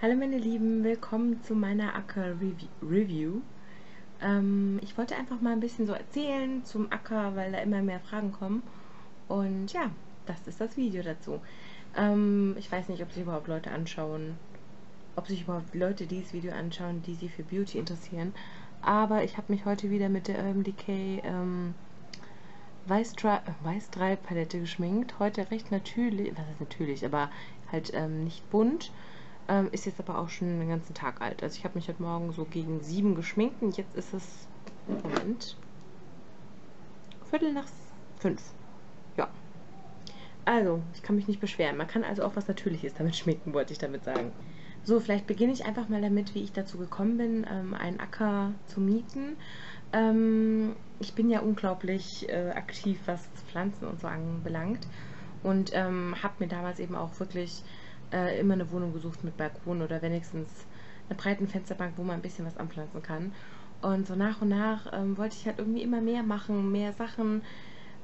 Hallo meine Lieben, willkommen zu meiner Acker Review. Ähm, ich wollte einfach mal ein bisschen so erzählen zum Acker, weil da immer mehr Fragen kommen. Und ja, das ist das Video dazu. Ähm, ich weiß nicht, ob sich überhaupt Leute anschauen, ob sich überhaupt Leute dieses Video anschauen, die sich für Beauty interessieren. Aber ich habe mich heute wieder mit der Urban Decay ähm, Weiß 3 Palette geschminkt. Heute recht natürlich, was ist natürlich, aber halt ähm, nicht bunt. Ähm, ist jetzt aber auch schon den ganzen Tag alt. Also ich habe mich heute Morgen so gegen sieben geschminkt und jetzt ist es, Moment, Viertel nach fünf. Ja. Also, ich kann mich nicht beschweren. Man kann also auch was Natürliches damit schminken, wollte ich damit sagen. So, vielleicht beginne ich einfach mal damit, wie ich dazu gekommen bin, ähm, einen Acker zu mieten. Ähm, ich bin ja unglaublich äh, aktiv, was Pflanzen und so anbelangt und ähm, habe mir damals eben auch wirklich äh, immer eine Wohnung gesucht mit Balkon oder wenigstens einer breiten Fensterbank, wo man ein bisschen was anpflanzen kann. Und so nach und nach ähm, wollte ich halt irgendwie immer mehr machen, mehr Sachen,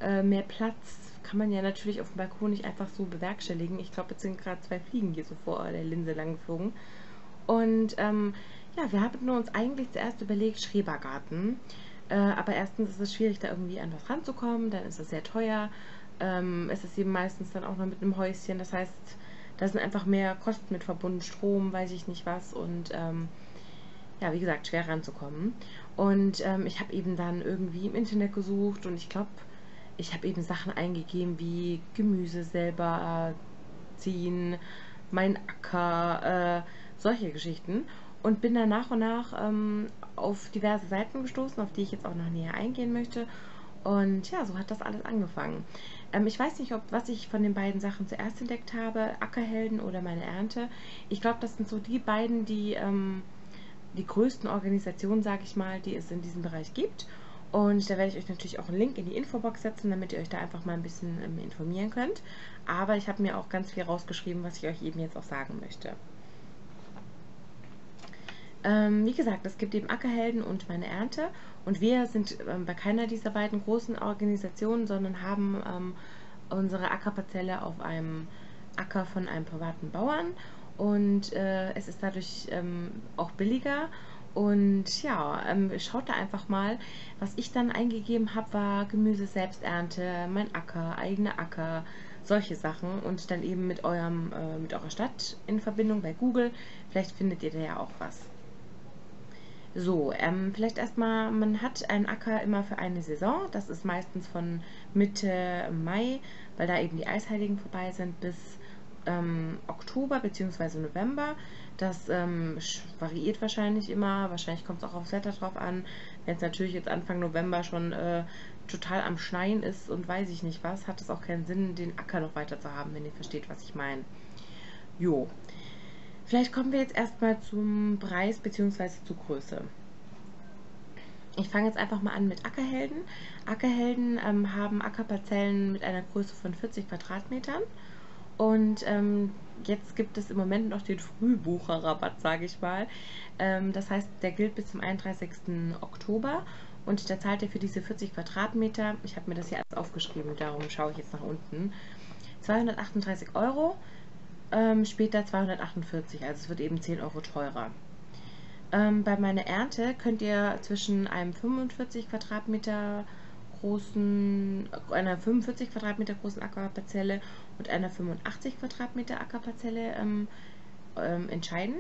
äh, mehr Platz. Kann man ja natürlich auf dem Balkon nicht einfach so bewerkstelligen. Ich glaube, jetzt sind gerade zwei Fliegen hier so vor der Linse lang geflogen. Und ähm, ja, wir haben uns eigentlich zuerst überlegt, Schrebergarten. Äh, aber erstens ist es schwierig, da irgendwie an was ranzukommen, dann ist es sehr teuer. Ähm, es ist eben meistens dann auch noch mit einem Häuschen. Das heißt, da sind einfach mehr Kosten mit verbunden, Strom, weiß ich nicht was und ähm, ja, wie gesagt, schwer ranzukommen. Und ähm, ich habe eben dann irgendwie im Internet gesucht und ich glaube, ich habe eben Sachen eingegeben wie Gemüse selber ziehen, mein Acker, äh, solche Geschichten und bin dann nach und nach ähm, auf diverse Seiten gestoßen, auf die ich jetzt auch noch näher eingehen möchte und ja, so hat das alles angefangen. Ähm, ich weiß nicht, ob was ich von den beiden Sachen zuerst entdeckt habe, Ackerhelden oder meine Ernte. Ich glaube, das sind so die beiden, die ähm, die größten Organisationen, sage ich mal, die es in diesem Bereich gibt. Und da werde ich euch natürlich auch einen Link in die Infobox setzen, damit ihr euch da einfach mal ein bisschen ähm, informieren könnt. Aber ich habe mir auch ganz viel rausgeschrieben, was ich euch eben jetzt auch sagen möchte. Ähm, wie gesagt, es gibt eben Ackerhelden und meine Ernte. Und wir sind ähm, bei keiner dieser beiden großen Organisationen, sondern haben ähm, unsere Ackerparzelle auf einem Acker von einem privaten Bauern. Und äh, es ist dadurch ähm, auch billiger. Und ja, ähm, schaut da einfach mal. Was ich dann eingegeben habe, war Gemüse Selbsternte, mein Acker, eigene Acker, solche Sachen. Und dann eben mit, eurem, äh, mit eurer Stadt in Verbindung bei Google. Vielleicht findet ihr da ja auch was. So, ähm, vielleicht erstmal, man hat einen Acker immer für eine Saison. Das ist meistens von Mitte Mai, weil da eben die Eisheiligen vorbei sind, bis ähm, Oktober bzw. November. Das ähm, variiert wahrscheinlich immer. Wahrscheinlich kommt es auch aufs Wetter drauf an. Wenn es natürlich jetzt Anfang November schon äh, total am Schneien ist und weiß ich nicht was, hat es auch keinen Sinn, den Acker noch weiter zu haben, wenn ihr versteht, was ich meine. Jo. Vielleicht kommen wir jetzt erstmal zum Preis bzw. zur Größe. Ich fange jetzt einfach mal an mit Ackerhelden. Ackerhelden ähm, haben Ackerparzellen mit einer Größe von 40 Quadratmetern. Und ähm, jetzt gibt es im Moment noch den Frühbucherrabatt, sage ich mal. Ähm, das heißt, der gilt bis zum 31. Oktober. Und da zahlt ihr für diese 40 Quadratmeter, ich habe mir das hier alles aufgeschrieben, darum schaue ich jetzt nach unten, 238 Euro ähm, später 248, also es wird eben 10 Euro teurer. Ähm, bei meiner Ernte könnt ihr zwischen einem 45 Quadratmeter großen, einer 45 Quadratmeter großen Ackerparzelle und einer 85 Quadratmeter Ackerparzelle ähm, ähm, entscheiden.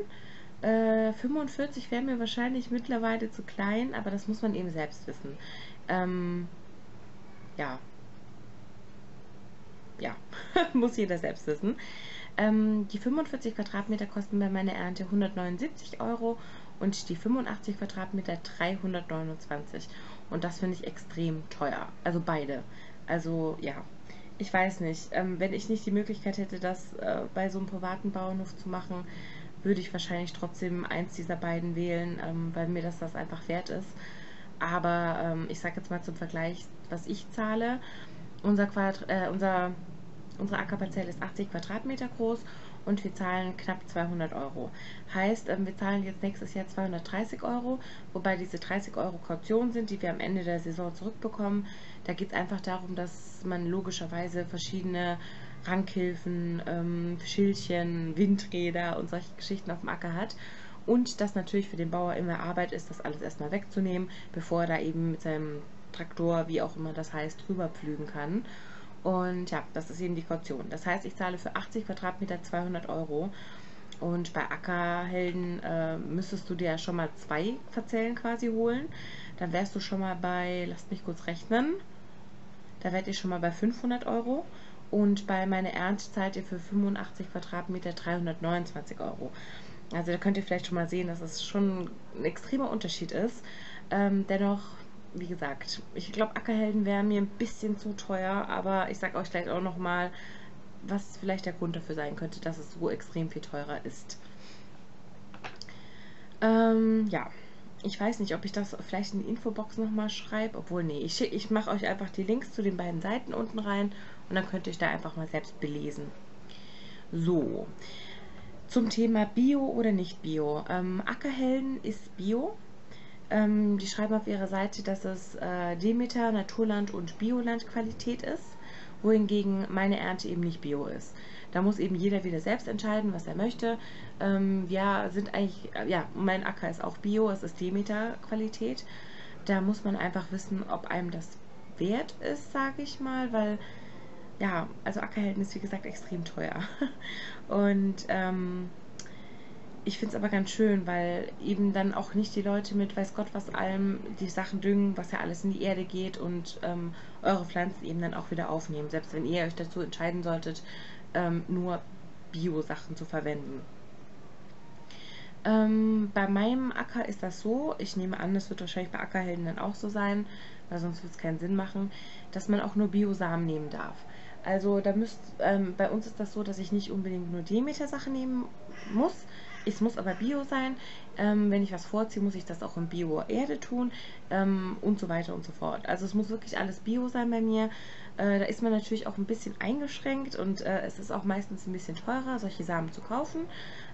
Äh, 45 wäre mir wahrscheinlich mittlerweile zu klein, aber das muss man eben selbst wissen. Ähm, ja. Ja, muss jeder selbst wissen. Ähm, die 45 Quadratmeter kosten bei meiner Ernte 179 Euro und die 85 Quadratmeter 329. Und das finde ich extrem teuer. Also beide. Also ja, ich weiß nicht. Ähm, wenn ich nicht die Möglichkeit hätte, das äh, bei so einem privaten Bauernhof zu machen, würde ich wahrscheinlich trotzdem eins dieser beiden wählen, ähm, weil mir das das einfach wert ist. Aber ähm, ich sage jetzt mal zum Vergleich, was ich zahle. Unser, Quadrat, äh, unser Unsere Ackerparzelle ist 80 Quadratmeter groß und wir zahlen knapp 200 Euro. Heißt, ähm, wir zahlen jetzt nächstes Jahr 230 Euro, wobei diese 30 Euro Kaution sind, die wir am Ende der Saison zurückbekommen. Da geht es einfach darum, dass man logischerweise verschiedene Rankhilfen, ähm, Schildchen, Windräder und solche Geschichten auf dem Acker hat. Und dass natürlich für den Bauer immer Arbeit ist, das alles erstmal wegzunehmen, bevor er da eben mit seinem Traktor, wie auch immer das heißt, drüber pflügen kann. Und ja, das ist eben die Kaution. Das heißt, ich zahle für 80 Quadratmeter 200 Euro. Und bei Ackerhelden äh, müsstest du dir ja schon mal zwei Verzellen quasi holen. Dann wärst du schon mal bei, lasst mich kurz rechnen, da werdet ihr schon mal bei 500 Euro. Und bei meiner Ernte zahlt ihr für 85 Quadratmeter 329 Euro. Also da könnt ihr vielleicht schon mal sehen, dass es schon ein extremer Unterschied ist. Ähm, dennoch, wie gesagt, ich glaube, Ackerhelden wären mir ein bisschen zu teuer, aber ich sage euch gleich auch nochmal, was vielleicht der Grund dafür sein könnte, dass es so extrem viel teurer ist. Ähm, ja, ich weiß nicht, ob ich das vielleicht in die Infobox nochmal schreibe, obwohl, nee, ich, ich mache euch einfach die Links zu den beiden Seiten unten rein und dann könnt ihr euch da einfach mal selbst belesen. So, zum Thema Bio oder nicht Bio. Ähm, Ackerhelden ist Bio. Ähm, die schreiben auf ihrer Seite, dass es äh, Demeter, Naturland und Bioland-Qualität ist, wohingegen meine Ernte eben nicht Bio ist. Da muss eben jeder wieder selbst entscheiden, was er möchte. Ähm, wir sind eigentlich, ja, mein Acker ist auch Bio, es ist Demeter-Qualität. Da muss man einfach wissen, ob einem das wert ist, sage ich mal, weil ja, also Ackerhelden ist wie gesagt extrem teuer. Und ähm, ich finde es aber ganz schön, weil eben dann auch nicht die Leute mit weiß Gott was allem die Sachen düngen, was ja alles in die Erde geht und ähm, eure Pflanzen eben dann auch wieder aufnehmen. Selbst wenn ihr euch dazu entscheiden solltet, ähm, nur Bio-Sachen zu verwenden. Ähm, bei meinem Acker ist das so, ich nehme an, das wird wahrscheinlich bei Ackerhelden dann auch so sein, weil sonst wird es keinen Sinn machen, dass man auch nur Biosamen nehmen darf. Also da müsst, ähm, bei uns ist das so, dass ich nicht unbedingt nur Demeter-Sachen nehmen muss. Es muss aber Bio sein. Ähm, wenn ich was vorziehe, muss ich das auch in Bio-Erde tun ähm, und so weiter und so fort. Also es muss wirklich alles Bio sein bei mir. Äh, da ist man natürlich auch ein bisschen eingeschränkt und äh, es ist auch meistens ein bisschen teurer, solche Samen zu kaufen.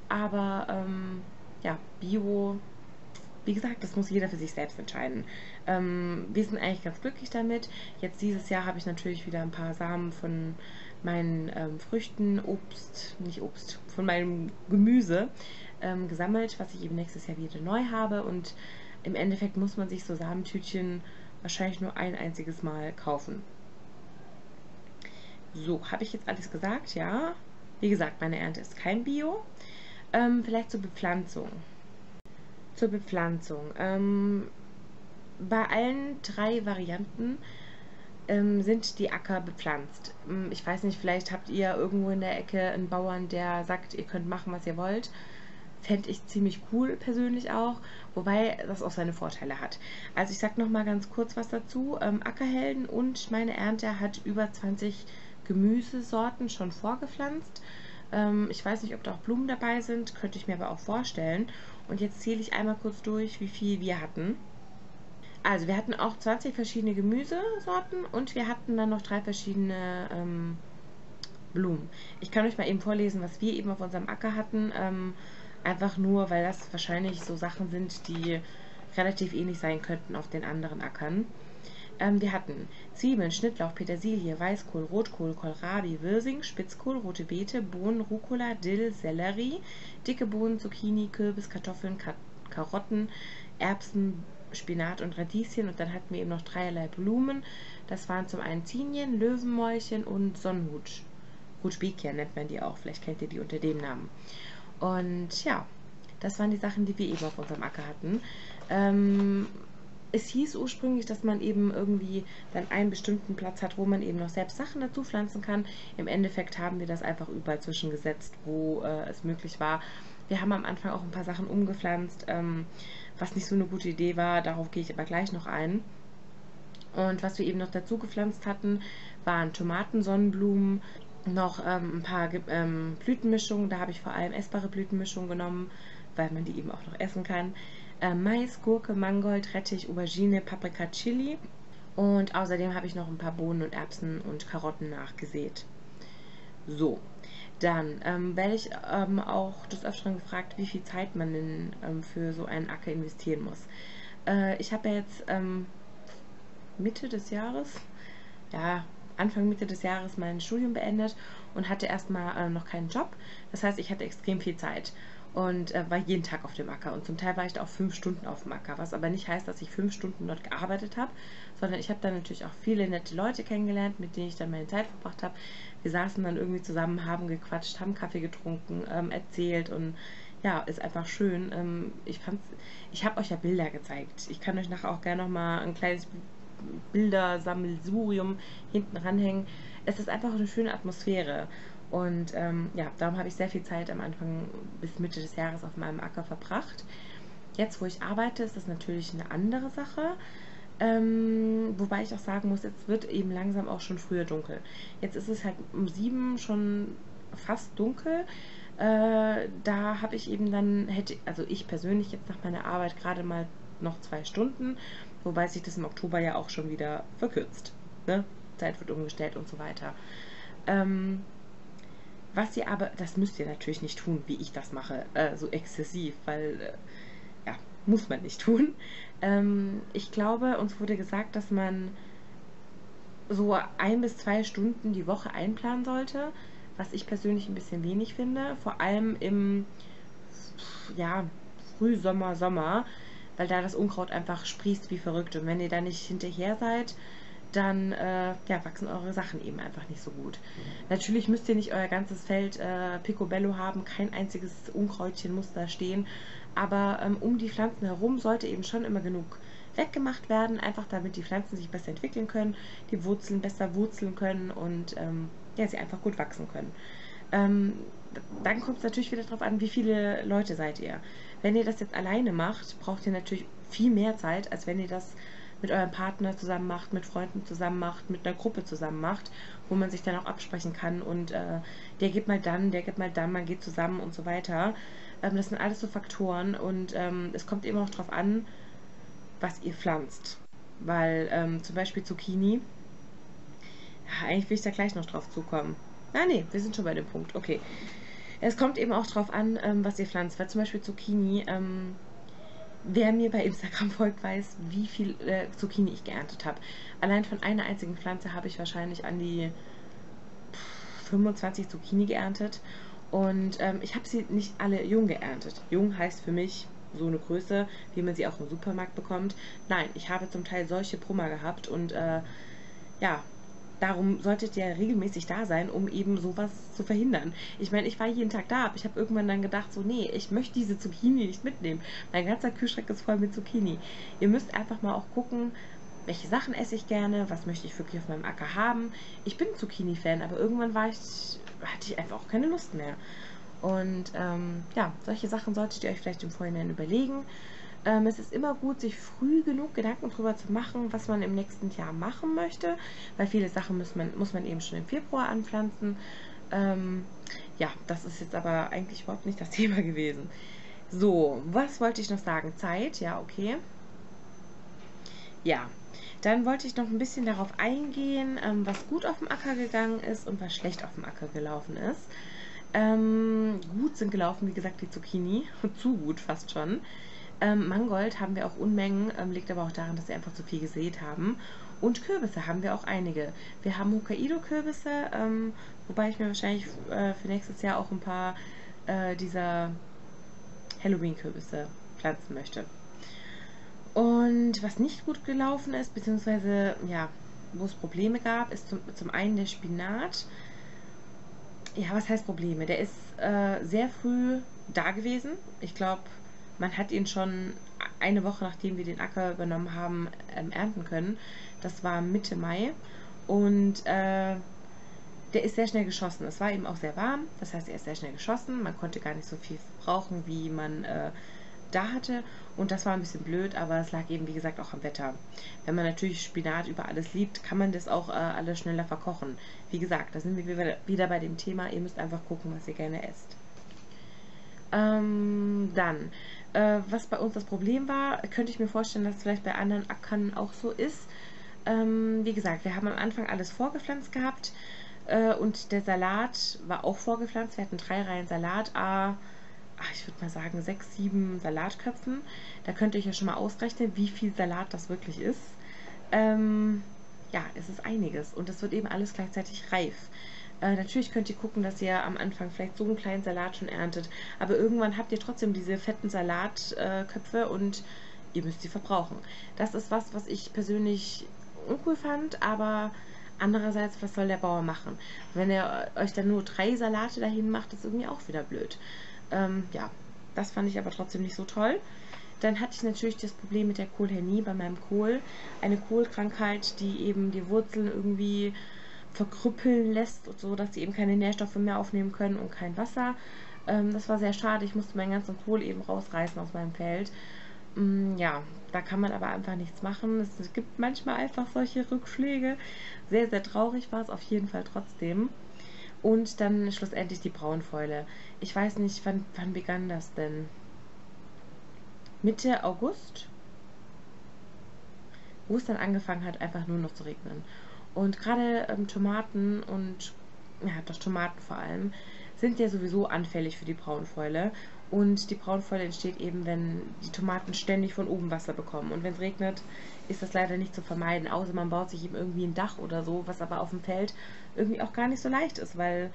Aber ähm, ja, Bio wie gesagt, das muss jeder für sich selbst entscheiden. Ähm, wir sind eigentlich ganz glücklich damit. Jetzt dieses Jahr habe ich natürlich wieder ein paar Samen von meinen ähm, Früchten, Obst, nicht Obst, von meinem Gemüse ähm, gesammelt, was ich eben nächstes Jahr wieder neu habe. Und im Endeffekt muss man sich so Samentütchen wahrscheinlich nur ein einziges Mal kaufen. So, habe ich jetzt alles gesagt? Ja. Wie gesagt, meine Ernte ist kein Bio. Ähm, vielleicht zur Bepflanzung zur Bepflanzung. Ähm, bei allen drei Varianten ähm, sind die Acker bepflanzt. Ähm, ich weiß nicht, vielleicht habt ihr irgendwo in der Ecke einen Bauern, der sagt, ihr könnt machen, was ihr wollt. Fände ich ziemlich cool persönlich auch, wobei das auch seine Vorteile hat. Also ich sag noch mal ganz kurz was dazu. Ähm, Ackerhelden und meine Ernte hat über 20 Gemüsesorten schon vorgepflanzt. Ähm, ich weiß nicht, ob da auch Blumen dabei sind, könnte ich mir aber auch vorstellen. Und jetzt zähle ich einmal kurz durch, wie viel wir hatten. Also wir hatten auch 20 verschiedene Gemüsesorten und wir hatten dann noch drei verschiedene ähm, Blumen. Ich kann euch mal eben vorlesen, was wir eben auf unserem Acker hatten. Ähm, einfach nur, weil das wahrscheinlich so Sachen sind, die relativ ähnlich sein könnten auf den anderen Ackern. Ähm, wir hatten Zwiebeln, Schnittlauch, Petersilie, Weißkohl, Rotkohl, Kohlrabi, Wirsing, Spitzkohl, rote Beete, Bohnen, Rucola, Dill, Sellerie, dicke Bohnen, Zucchini, Kürbis, Kartoffeln, Ka Karotten, Erbsen, Spinat und Radieschen und dann hatten wir eben noch dreierlei Blumen. Das waren zum einen Zinien, Löwenmäulchen und Sonnenhut. Rutschbekien nennt man die auch, vielleicht kennt ihr die unter dem Namen. Und ja, das waren die Sachen, die wir eben auf unserem Acker hatten. Ähm, es hieß ursprünglich, dass man eben irgendwie dann einen bestimmten Platz hat, wo man eben noch selbst Sachen dazu pflanzen kann. Im Endeffekt haben wir das einfach überall zwischengesetzt, wo äh, es möglich war. Wir haben am Anfang auch ein paar Sachen umgepflanzt, ähm, was nicht so eine gute Idee war. Darauf gehe ich aber gleich noch ein. Und was wir eben noch dazu gepflanzt hatten, waren Tomaten, Sonnenblumen, noch ähm, ein paar ähm, Blütenmischungen. Da habe ich vor allem essbare Blütenmischungen genommen, weil man die eben auch noch essen kann äh, Mais, Gurke, Mangold, Rettich, Aubergine, Paprika, Chili. Und außerdem habe ich noch ein paar Bohnen und Erbsen und Karotten nachgesät. So, dann ähm, werde ich ähm, auch des Öfteren gefragt, wie viel Zeit man denn ähm, für so einen Acker investieren muss. Äh, ich habe ja jetzt ähm, Mitte des Jahres, ja, Anfang Mitte des Jahres mein Studium beendet und hatte erstmal äh, noch keinen Job. Das heißt, ich hatte extrem viel Zeit und äh, war jeden Tag auf dem Acker. Und zum Teil war ich da auch fünf Stunden auf dem Acker, was aber nicht heißt, dass ich fünf Stunden dort gearbeitet habe, sondern ich habe dann natürlich auch viele nette Leute kennengelernt, mit denen ich dann meine Zeit verbracht habe. Wir saßen dann irgendwie zusammen, haben gequatscht, haben Kaffee getrunken, ähm, erzählt und ja, ist einfach schön. Ähm, ich fand's, ich habe euch ja Bilder gezeigt. Ich kann euch nachher auch gerne noch mal ein kleines Bildersammelsurium hinten ranhängen. Es ist einfach eine schöne Atmosphäre. Und ähm, ja, darum habe ich sehr viel Zeit am Anfang bis Mitte des Jahres auf meinem Acker verbracht. Jetzt, wo ich arbeite, ist das natürlich eine andere Sache. Ähm, wobei ich auch sagen muss, jetzt wird eben langsam auch schon früher dunkel. Jetzt ist es halt um sieben schon fast dunkel. Äh, da habe ich eben dann, hätte, also ich persönlich jetzt nach meiner Arbeit gerade mal noch zwei Stunden, wobei sich das im Oktober ja auch schon wieder verkürzt. Ne? Zeit wird umgestellt und so weiter. Ähm, was ihr aber, das müsst ihr natürlich nicht tun, wie ich das mache, äh, so exzessiv, weil, äh, ja, muss man nicht tun. Ähm, ich glaube, uns wurde gesagt, dass man so ein bis zwei Stunden die Woche einplanen sollte, was ich persönlich ein bisschen wenig finde, vor allem im, ja, Frühsommer, Sommer, weil da das Unkraut einfach sprießt wie verrückt und wenn ihr da nicht hinterher seid, dann äh, ja, wachsen eure Sachen eben einfach nicht so gut. Natürlich müsst ihr nicht euer ganzes Feld äh, Picobello haben, kein einziges Unkräutchen muss da stehen, aber ähm, um die Pflanzen herum sollte eben schon immer genug weggemacht werden, einfach damit die Pflanzen sich besser entwickeln können, die Wurzeln besser wurzeln können und ähm, ja, sie einfach gut wachsen können. Ähm, dann kommt es natürlich wieder darauf an, wie viele Leute seid ihr. Wenn ihr das jetzt alleine macht, braucht ihr natürlich viel mehr Zeit, als wenn ihr das mit eurem Partner zusammen macht, mit Freunden zusammen macht, mit einer Gruppe zusammen macht, wo man sich dann auch absprechen kann und äh, der geht mal dann, der geht mal dann, man geht zusammen und so weiter. Ähm, das sind alles so Faktoren und ähm, es kommt eben auch darauf an, was ihr pflanzt. Weil ähm, zum Beispiel Zucchini, ja, eigentlich will ich da gleich noch drauf zukommen. Ah nee, wir sind schon bei dem Punkt, okay. Es kommt eben auch darauf an, ähm, was ihr pflanzt, weil zum Beispiel Zucchini, ähm, Wer mir bei Instagram folgt, weiß, wie viel äh, Zucchini ich geerntet habe. Allein von einer einzigen Pflanze habe ich wahrscheinlich an die 25 Zucchini geerntet. Und ähm, ich habe sie nicht alle jung geerntet. Jung heißt für mich so eine Größe, wie man sie auch im Supermarkt bekommt. Nein, ich habe zum Teil solche Brummer gehabt und äh, ja, darum solltet ihr regelmäßig da sein, um eben sowas zu verhindern. Ich meine, ich war jeden Tag da, aber ich habe irgendwann dann gedacht, so, nee, ich möchte diese Zucchini nicht mitnehmen. Mein ganzer Kühlschrank ist voll mit Zucchini. Ihr müsst einfach mal auch gucken, welche Sachen esse ich gerne, was möchte ich wirklich auf meinem Acker haben. Ich bin Zucchini-Fan, aber irgendwann war ich, hatte ich einfach auch keine Lust mehr. Und ähm, ja, solche Sachen solltet ihr euch vielleicht im Vorhinein überlegen. Ähm, es ist immer gut, sich früh genug Gedanken darüber zu machen, was man im nächsten Jahr machen möchte, weil viele Sachen muss man, muss man eben schon im Februar anpflanzen. Ähm, ja, das ist jetzt aber eigentlich überhaupt nicht das Thema gewesen. So, was wollte ich noch sagen? Zeit, ja, okay. Ja, dann wollte ich noch ein bisschen darauf eingehen, ähm, was gut auf dem Acker gegangen ist und was schlecht auf dem Acker gelaufen ist. Ähm, gut sind gelaufen, wie gesagt, die Zucchini. Zu gut fast schon. Ähm, Mangold haben wir auch Unmengen, ähm, liegt aber auch daran, dass wir einfach zu viel gesät haben. Und Kürbisse haben wir auch einige. Wir haben Hokkaido-Kürbisse, ähm, wobei ich mir wahrscheinlich äh, für nächstes Jahr auch ein paar äh, dieser Halloween-Kürbisse pflanzen möchte. Und was nicht gut gelaufen ist, beziehungsweise ja, wo es Probleme gab, ist zum, zum einen der Spinat. Ja, was heißt Probleme? Der ist äh, sehr früh da gewesen. Ich glaube, man hat ihn schon eine Woche nachdem wir den Acker übernommen haben, ähm, ernten können. Das war Mitte Mai. Und äh, der ist sehr schnell geschossen. Es war eben auch sehr warm, das heißt, er ist sehr schnell geschossen. Man konnte gar nicht so viel brauchen, wie man äh, da hatte. Und das war ein bisschen blöd, aber es lag eben, wie gesagt, auch am Wetter. Wenn man natürlich Spinat über alles liebt, kann man das auch äh, alles schneller verkochen. Wie gesagt, da sind wir wieder bei dem Thema, ihr müsst einfach gucken, was ihr gerne esst. Ähm, dann, äh, was bei uns das Problem war, könnte ich mir vorstellen, dass es vielleicht bei anderen Ackern auch so ist. Ähm, wie gesagt, wir haben am Anfang alles vorgepflanzt gehabt äh, und der Salat war auch vorgepflanzt. Wir hatten drei Reihen Salat, a, ach, ich würde mal sagen sechs, sieben Salatköpfen. Da könnt ihr euch ja schon mal ausrechnen, wie viel Salat das wirklich ist. Ähm, ja, es ist einiges und es wird eben alles gleichzeitig reif. Äh, natürlich könnt ihr gucken, dass ihr am Anfang vielleicht so einen kleinen Salat schon erntet, aber irgendwann habt ihr trotzdem diese fetten Salatköpfe äh, und ihr müsst sie verbrauchen. Das ist was, was ich persönlich uncool fand, aber andererseits, was soll der Bauer machen? Wenn er euch dann nur drei Salate dahin macht, ist irgendwie auch wieder blöd. Ähm, ja, das fand ich aber trotzdem nicht so toll. Dann hatte ich natürlich das Problem mit der Kohlhernie bei meinem Kohl. Eine Kohlkrankheit, die eben die Wurzeln irgendwie verkrüppeln lässt, so dass sie eben keine Nährstoffe mehr aufnehmen können und kein Wasser. Ähm, das war sehr schade. Ich musste meinen ganzen Kohl eben rausreißen aus meinem Feld. Mm, ja, da kann man aber einfach nichts machen. Es gibt manchmal einfach solche Rückschläge. Sehr, sehr traurig war es auf jeden Fall trotzdem. Und dann schlussendlich die Braunfäule. Ich weiß nicht, wann, wann begann das denn? Mitte August? Wo es dann angefangen hat, einfach nur noch zu regnen. Und gerade ähm, Tomaten und, ja, doch Tomaten vor allem, sind ja sowieso anfällig für die Braunfäule. Und die Braunfäule entsteht eben, wenn die Tomaten ständig von oben Wasser bekommen. Und wenn es regnet, ist das leider nicht zu vermeiden, außer man baut sich eben irgendwie ein Dach oder so, was aber auf dem Feld irgendwie auch gar nicht so leicht ist, weil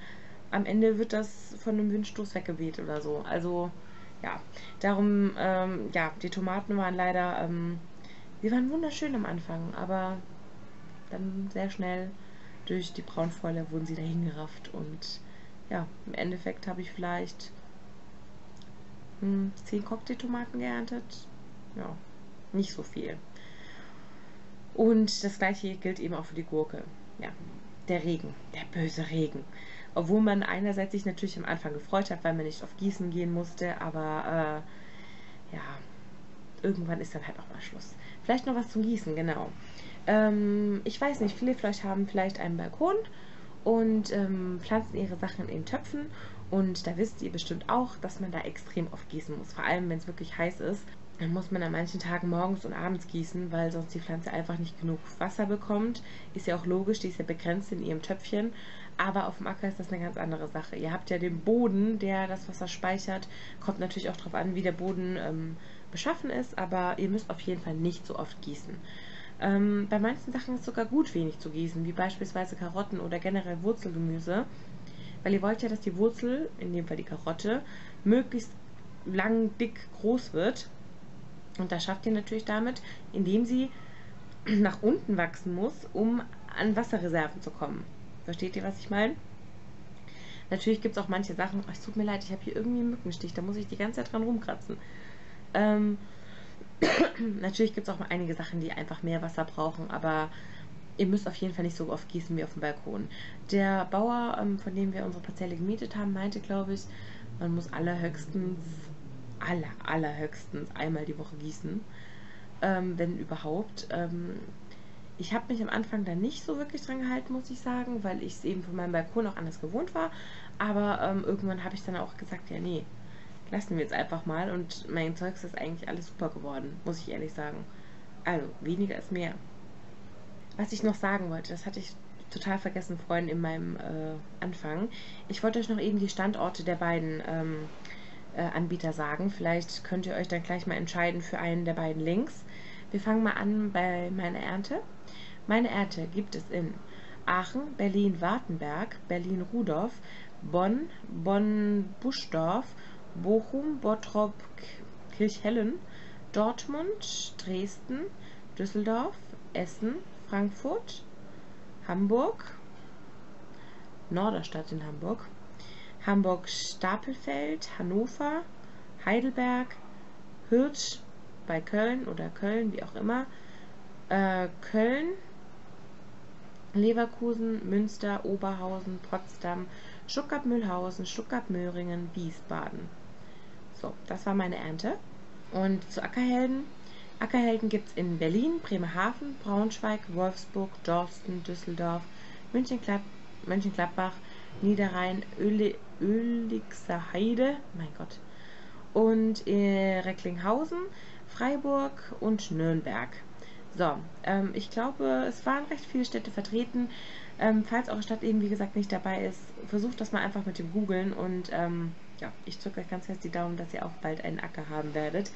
am Ende wird das von einem Windstoß weggeweht oder so. Also ja, darum, ähm, ja, die Tomaten waren leider, ähm, sie waren wunderschön am Anfang, aber dann sehr schnell durch die Braunfäule wurden sie dahin gerafft und ja, im Endeffekt habe ich vielleicht hm, 10 Cocktailtomaten geerntet. Ja, nicht so viel. Und das gleiche gilt eben auch für die Gurke. Ja, der Regen, der böse Regen. Obwohl man einerseits sich natürlich am Anfang gefreut hat, weil man nicht auf Gießen gehen musste, aber äh, ja, irgendwann ist dann halt auch mal Schluss. Vielleicht noch was zum Gießen, genau. Ähm, ich weiß nicht, viele von euch haben vielleicht einen Balkon und ähm, pflanzen ihre Sachen in Töpfen und da wisst ihr bestimmt auch, dass man da extrem oft gießen muss, vor allem wenn es wirklich heiß ist. Dann muss man an manchen Tagen morgens und abends gießen, weil sonst die Pflanze einfach nicht genug Wasser bekommt. Ist ja auch logisch, die ist ja begrenzt in ihrem Töpfchen. Aber auf dem Acker ist das eine ganz andere Sache. Ihr habt ja den Boden, der das Wasser speichert. Kommt natürlich auch darauf an, wie der Boden ähm, beschaffen ist, aber ihr müsst auf jeden Fall nicht so oft gießen. Ähm, bei manchen Sachen ist es sogar gut, wenig zu gießen, wie beispielsweise Karotten oder generell Wurzelgemüse. Weil ihr wollt ja, dass die Wurzel, in dem Fall die Karotte, möglichst lang, dick, groß wird. Und das schafft ihr natürlich damit, indem sie nach unten wachsen muss, um an Wasserreserven zu kommen. Versteht ihr, was ich meine? Natürlich gibt es auch manche Sachen, oh, es tut mir leid, ich habe hier irgendwie einen Mückenstich, da muss ich die ganze Zeit dran rumkratzen. Ähm, natürlich gibt es auch mal einige Sachen, die einfach mehr Wasser brauchen, aber ihr müsst auf jeden Fall nicht so oft gießen wie auf dem Balkon. Der Bauer, ähm, von dem wir unsere Parzelle gemietet haben, meinte, glaube ich, man muss allerhöchstens, aller, allerhöchstens einmal die Woche gießen, ähm, wenn überhaupt. Ähm, ich habe mich am Anfang da nicht so wirklich dran gehalten, muss ich sagen, weil ich es eben von meinem Balkon auch anders gewohnt war. Aber irgendwann habe ich dann auch gesagt, ja nee, lassen wir jetzt einfach mal. Und mein Zeugs ist eigentlich alles super geworden, muss ich ehrlich sagen. Also, weniger ist mehr. Was ich noch sagen wollte, das hatte ich total vergessen vorhin in meinem äh, Anfang. Ich wollte euch noch eben die Standorte der beiden ähm, äh, Anbieter sagen. Vielleicht könnt ihr euch dann gleich mal entscheiden für einen der beiden Links. Wir fangen mal an bei meiner Ernte. Meine Ernte gibt es in Aachen, Berlin-Wartenberg, Berlin-Rudolf, Bonn, Bonn-Buschdorf, Bochum, Bottrop, Kirchhellen, Dortmund, Dresden, Düsseldorf, Essen, Frankfurt, Hamburg, Norderstadt in Hamburg, Hamburg-Stapelfeld, Hannover, Heidelberg, Hürth bei Köln oder Köln, wie auch immer, äh, Köln, Leverkusen, Münster, Oberhausen, Potsdam, Stuttgart-Mühlhausen, Stuttgart-Möhringen, Wiesbaden. So, das war meine Ernte. Und zu Ackerhelden Ackerhelden gibt es in Berlin, Bremerhaven, Braunschweig, Wolfsburg, Dorsten, Düsseldorf, Mönchengladbach, Niederrhein, Öli, Ölixer Heide, mein Gott, und äh, Recklinghausen, Freiburg und Nürnberg. So, ähm, ich glaube, es waren recht viele Städte vertreten. Ähm, falls eure Stadt eben, wie gesagt, nicht dabei ist, versucht das mal einfach mit dem Googlen und ähm, ja, ich drücke euch ganz fest die Daumen, dass ihr auch bald einen Acker haben werdet.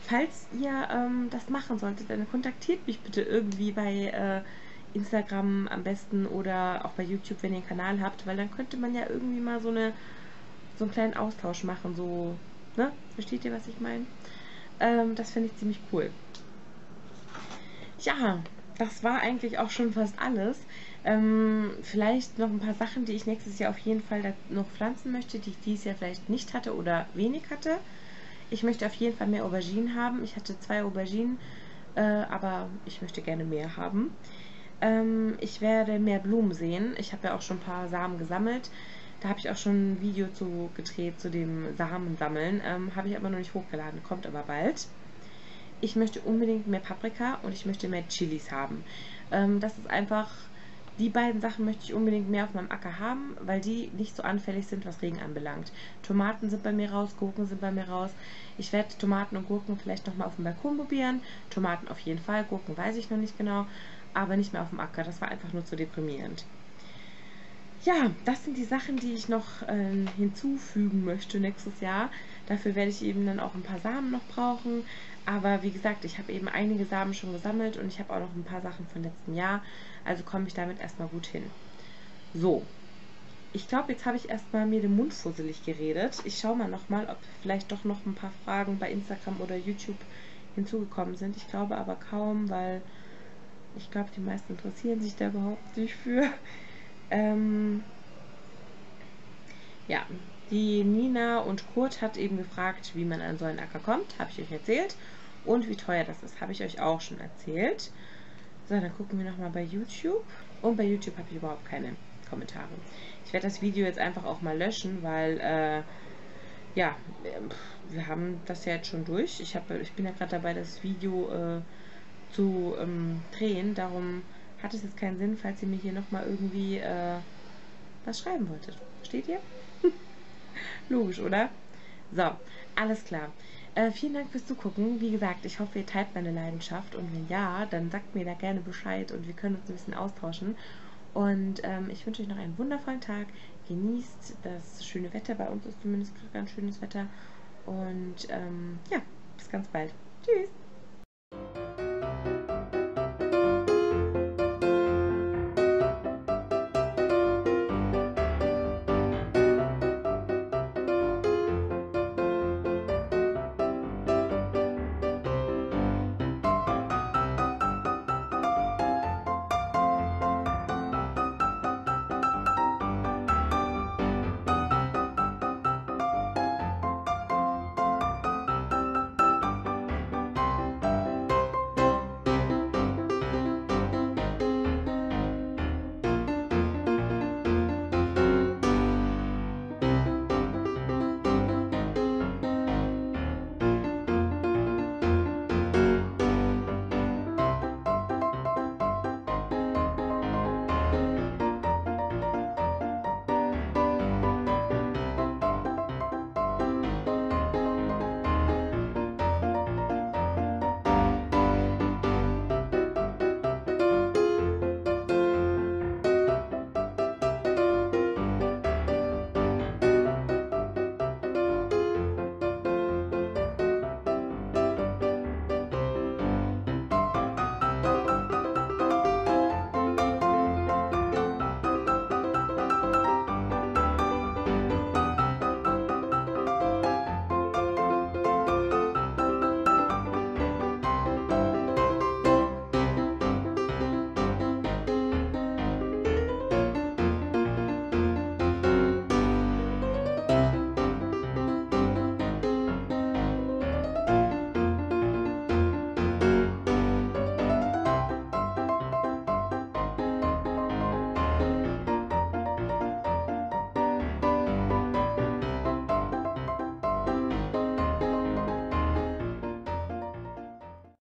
Falls ihr ähm, das machen solltet, dann kontaktiert mich bitte irgendwie bei äh, Instagram am besten oder auch bei YouTube, wenn ihr einen Kanal habt, weil dann könnte man ja irgendwie mal so eine so einen kleinen Austausch machen, so, ne? Versteht ihr, was ich meine? Ähm, das finde ich ziemlich cool. Ja, das war eigentlich auch schon fast alles. Ähm, vielleicht noch ein paar Sachen, die ich nächstes Jahr auf jeden Fall noch pflanzen möchte, die ich dieses Jahr vielleicht nicht hatte oder wenig hatte. Ich möchte auf jeden Fall mehr Auberginen haben. Ich hatte zwei Auberginen, äh, aber ich möchte gerne mehr haben. Ähm, ich werde mehr Blumen sehen. Ich habe ja auch schon ein paar Samen gesammelt. Da habe ich auch schon ein Video zu gedreht zu dem Samensammeln. Ähm, habe ich aber noch nicht hochgeladen, kommt aber bald. Ich möchte unbedingt mehr Paprika und ich möchte mehr Chilis haben. Ähm, das ist einfach die beiden Sachen möchte ich unbedingt mehr auf meinem Acker haben, weil die nicht so anfällig sind, was Regen anbelangt. Tomaten sind bei mir raus, Gurken sind bei mir raus. Ich werde Tomaten und Gurken vielleicht nochmal auf dem Balkon probieren. Tomaten auf jeden Fall, Gurken weiß ich noch nicht genau, aber nicht mehr auf dem Acker. Das war einfach nur zu deprimierend. Ja, das sind die Sachen, die ich noch äh, hinzufügen möchte nächstes Jahr. Dafür werde ich eben dann auch ein paar Samen noch brauchen. Aber wie gesagt, ich habe eben einige Samen schon gesammelt und ich habe auch noch ein paar Sachen von letzten Jahr. Also komme ich damit erstmal gut hin. So. Ich glaube, jetzt habe ich erstmal mir den Mund fusselig geredet. Ich schaue mal nochmal, ob vielleicht doch noch ein paar Fragen bei Instagram oder YouTube hinzugekommen sind. Ich glaube aber kaum, weil ich glaube, die meisten interessieren sich da überhaupt nicht für. Ähm ja, die Nina und Kurt hat eben gefragt, wie man an so einen Acker kommt. Habe ich euch erzählt. Und wie teuer das ist, habe ich euch auch schon erzählt. So, dann gucken wir nochmal bei YouTube. Und bei YouTube habe ich überhaupt keine Kommentare. Ich werde das Video jetzt einfach auch mal löschen, weil, äh, ja, wir haben das ja jetzt schon durch. Ich, hab, ich bin ja gerade dabei, das Video äh, zu ähm, drehen. Darum hat es jetzt keinen Sinn, falls ihr mir hier nochmal irgendwie äh, was schreiben wolltet. Versteht ihr? Logisch, oder? So, alles klar. Äh, vielen Dank fürs Zugucken. Wie gesagt, ich hoffe, ihr teilt meine Leidenschaft und wenn ja, dann sagt mir da gerne Bescheid und wir können uns ein bisschen austauschen. Und ähm, ich wünsche euch noch einen wundervollen Tag. Genießt das schöne Wetter. Bei uns ist zumindest ganz schönes Wetter. Und ähm, ja, bis ganz bald. Tschüss.